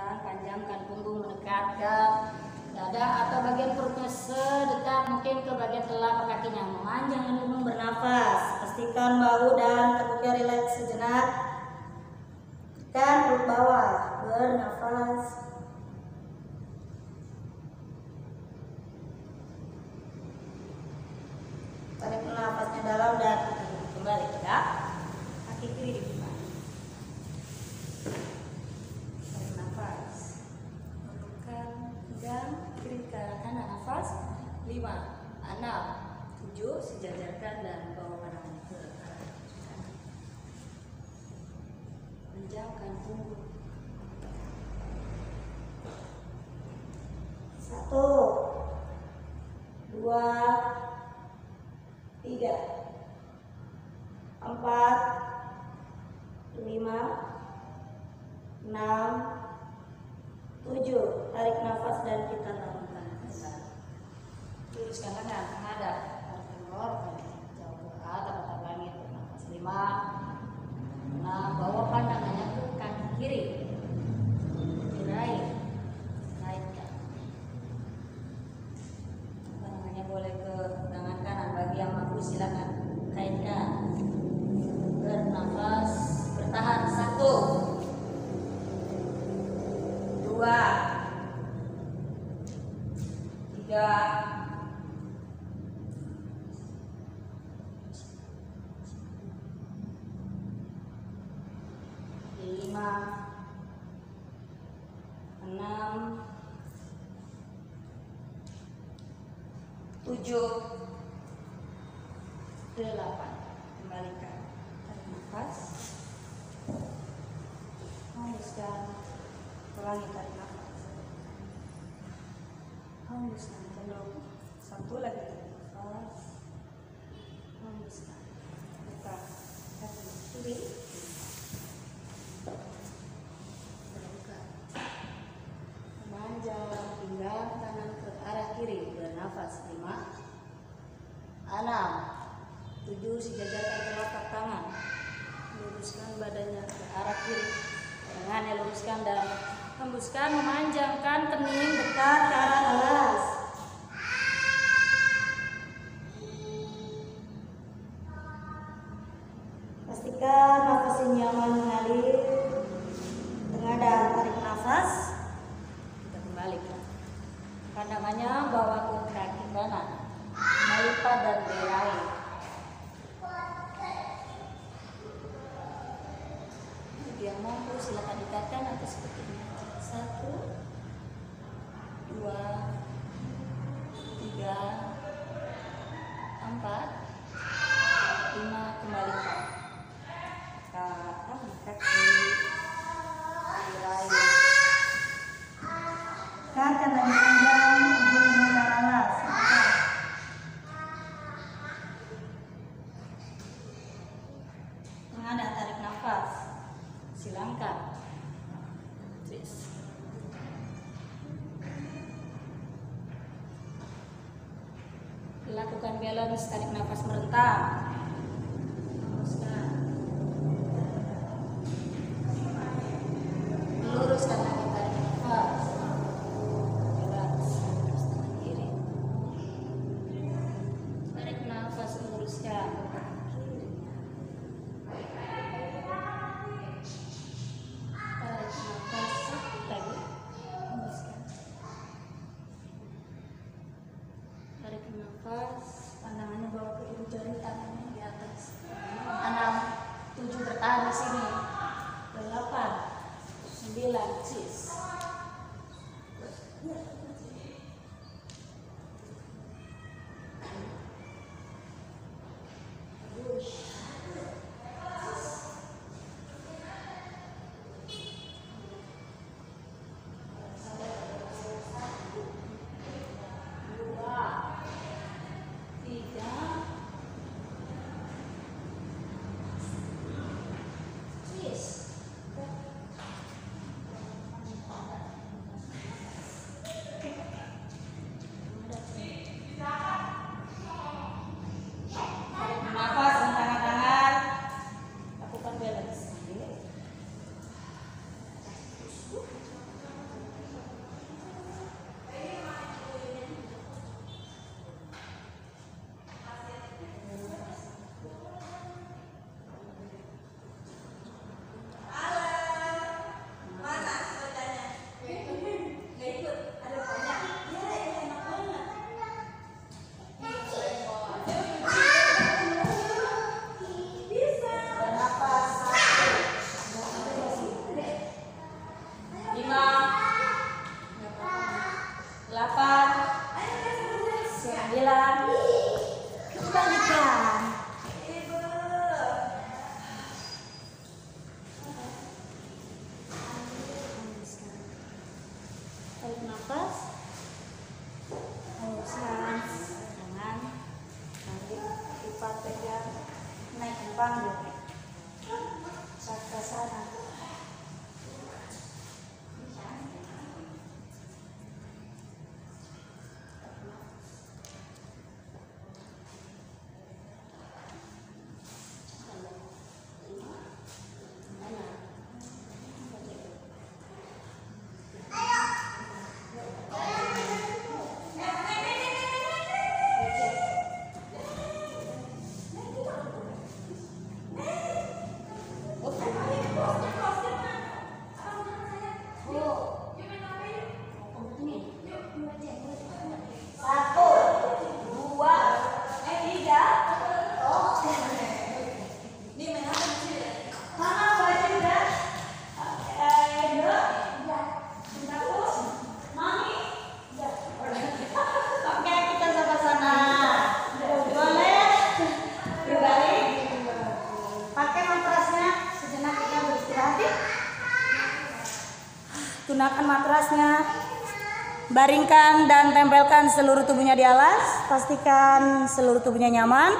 belakang, panjangkan punggung mendekatkan dada atau bagian perutnya sedekat mungkin ke bagian telapak kakinya. Memanjang lambung bernafas. Pastikan bahu dan tekuknya rileks sejenak. Tekan perut bawah, bernafas. Tarik nafasnya dalam dan kembali tegak. Kaki kiri dibuka. Tarik nafas. Bukan dan kiri ke nafas. Lima, enam, tujuh, sejajarkan dan bawa pandangan ke arah. Menjauhkan punggung. Satu, dua, enam, tujuh, delapan. Kembalikan. Tarik nafas. Hembuskan. Ulangi tarik nafas. Hembuskan belum. Satu lagi tarik nafas. Hembuskan. Buka kaki kiri. Buka. Memanjang pinggang kanan ke arah kiri. Bernafas lima, enam, tujuh. Sejajarkan telapak tangan. Luruskan badannya ke arah kiri. Tangannya luruskan dan hembuskan memanjangkan kening dekat ke arah alas. Pastikan nafas yang nyaman mengalir. Tengah dan tarik nafas. Kita kembalikan. Pandangannya Lakukan balance, tarik nafas merentang. Luruskan. Sini. Delapan, sembilan, cis. delapan sembilan lanjutkan tarik nafas tarik lipat pegang naik gunakan matrasnya. Baringkan dan tempelkan seluruh tubuhnya di alas. Pastikan seluruh tubuhnya nyaman.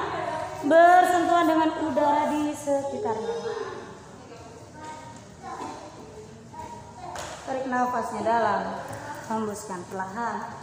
Bersentuhan dengan udara di sekitarnya. Tarik nafasnya dalam. Hembuskan perlahan.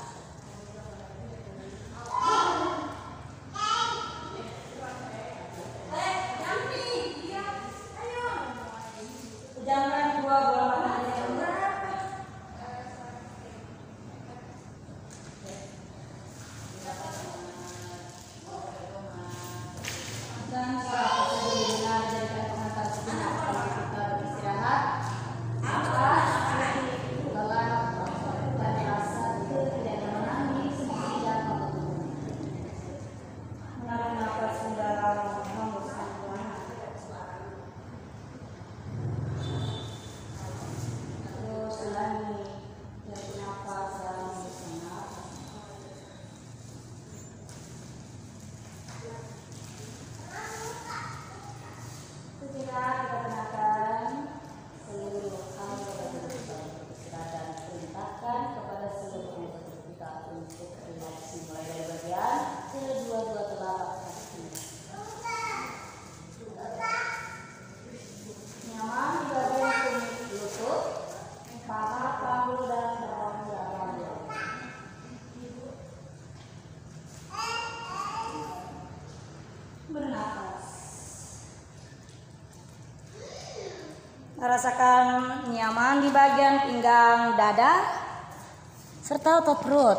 Rasakan nyaman di bagian pinggang dada serta otot perut.